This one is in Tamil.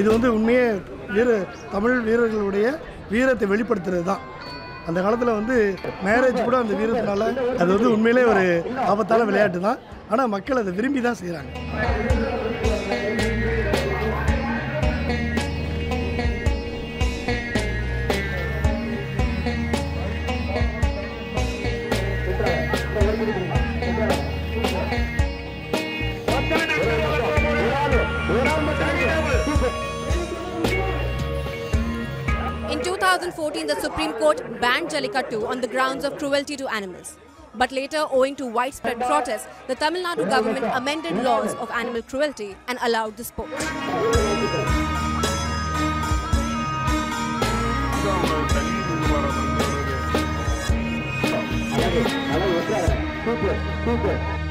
இது வந்து உண்மையே வீர தமிழ் வீரர்களுடைய வீரத்தை வெளிப்படுத்துறது தான். அந்த காலத்தில் வந்து மேரேஜ் கூட அந்த வீரத்தினால அது வந்து உண்மையிலே ஒரு ஆபத்தான விளையாட்டு தான். ஆனால் மக்கள் அதை விரும்பி தான் செய்கிறாங்க In 2014, the Supreme Court banned Jallikattu on the grounds of cruelty to animals. But later, owing to widespread protests, the Tamil Nadu government amended laws of animal cruelty and allowed the sport. Super, super.